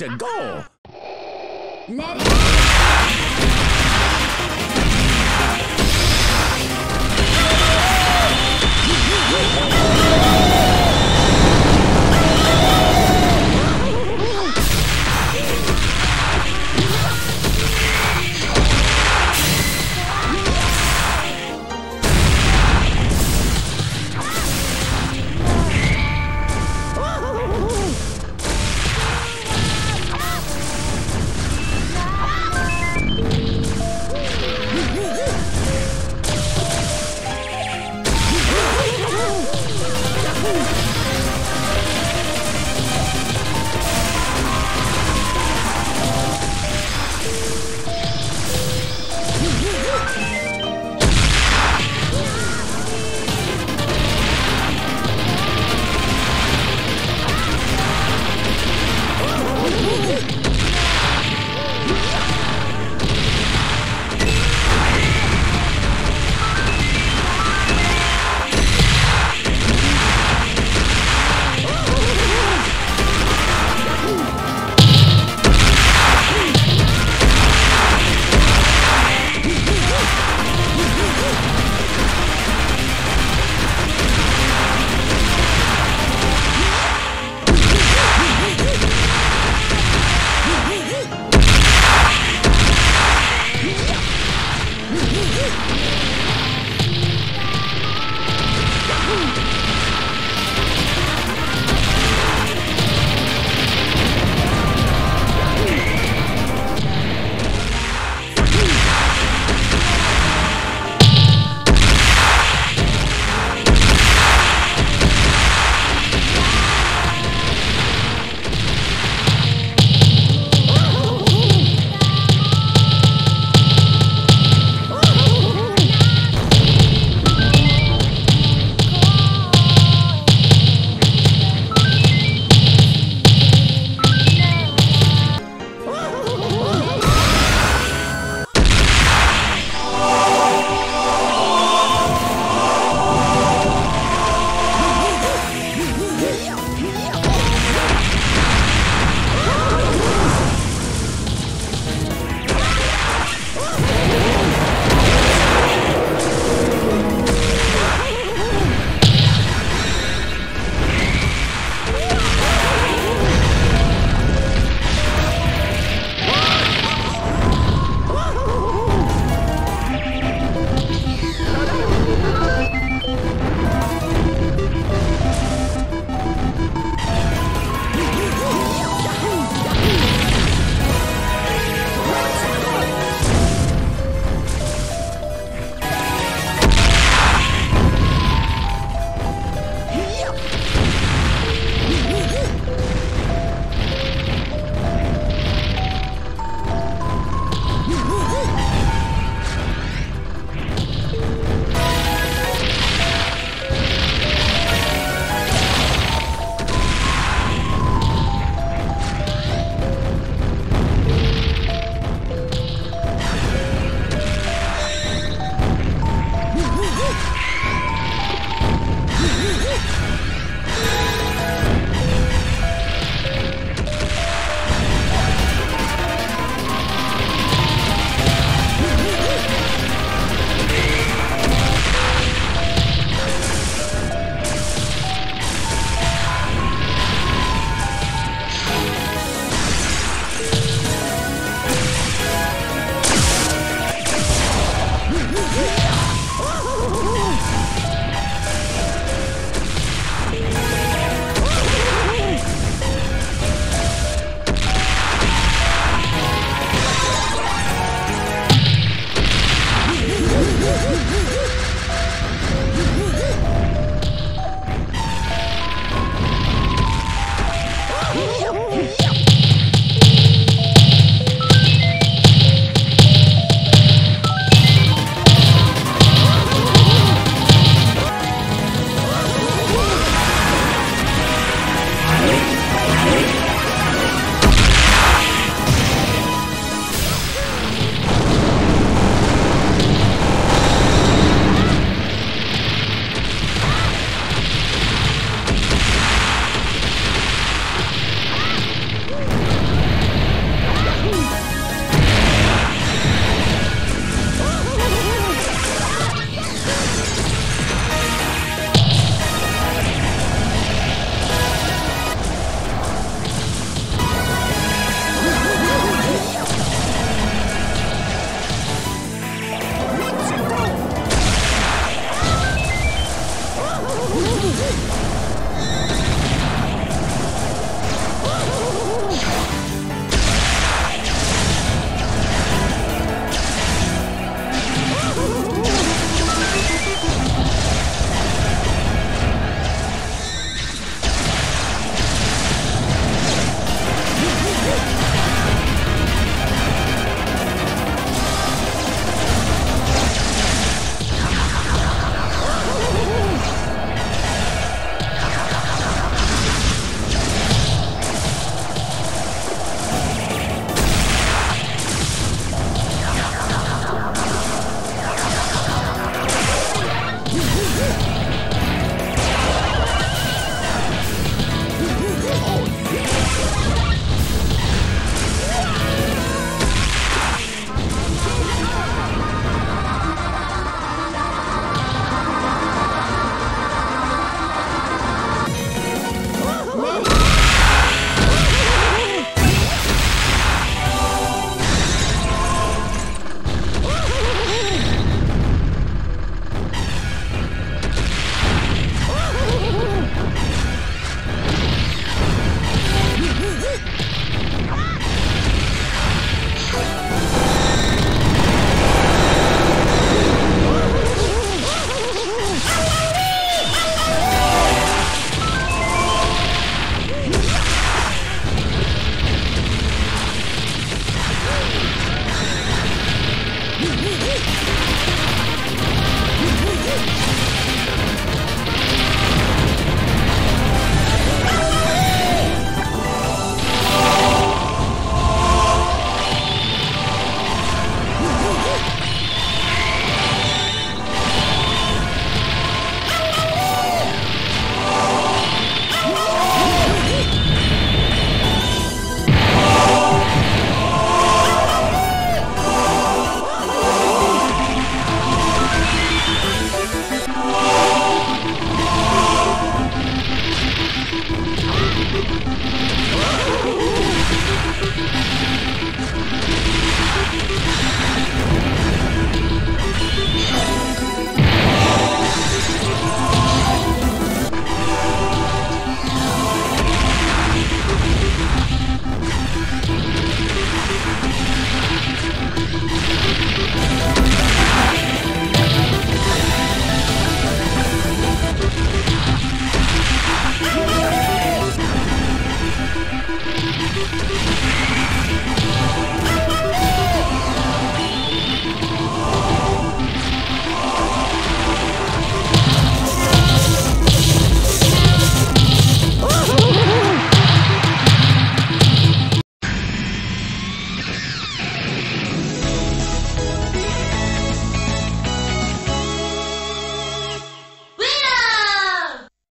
Let's go!